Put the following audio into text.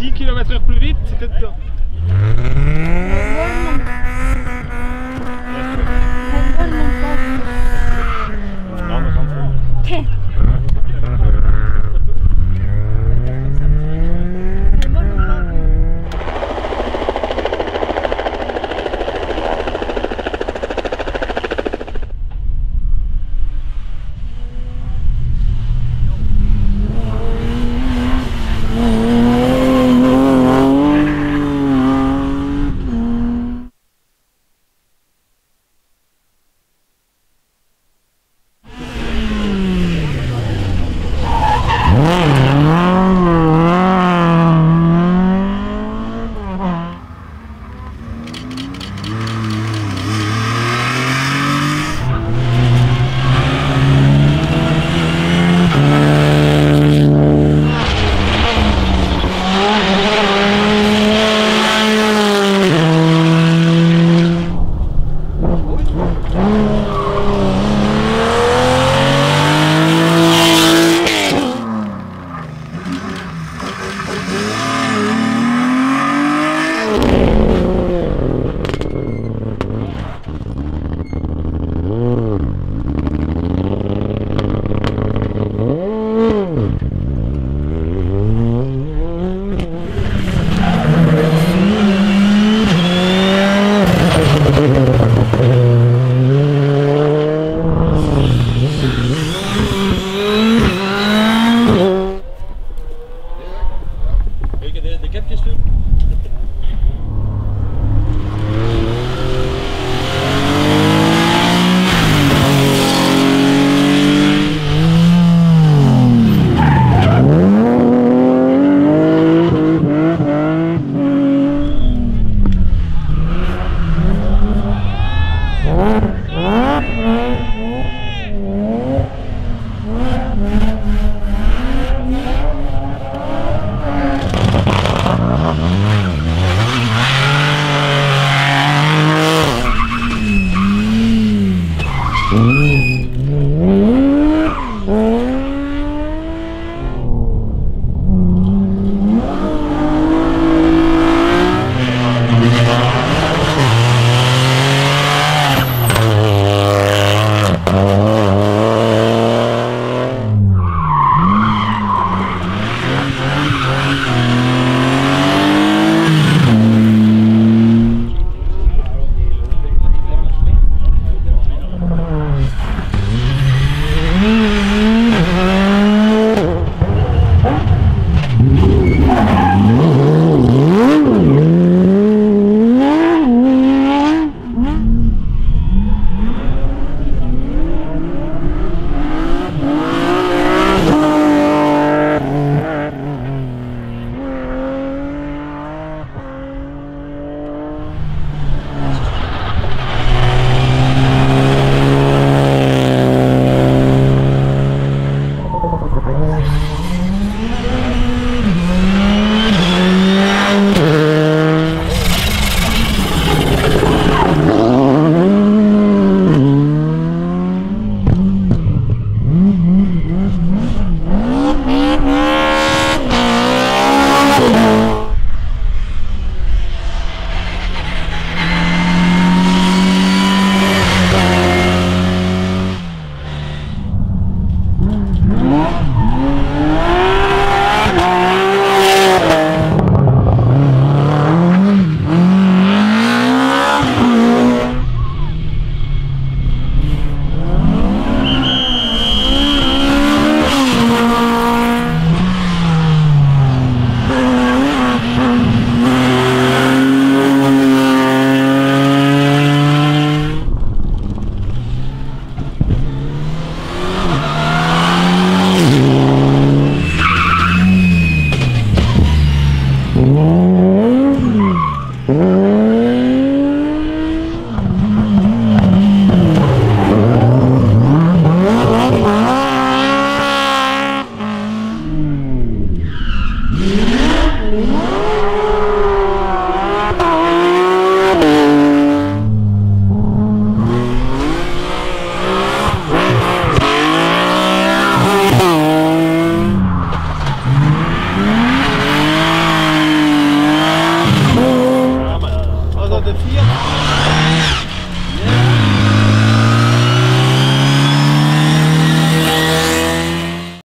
10 km/h plus vite, c'était dedans.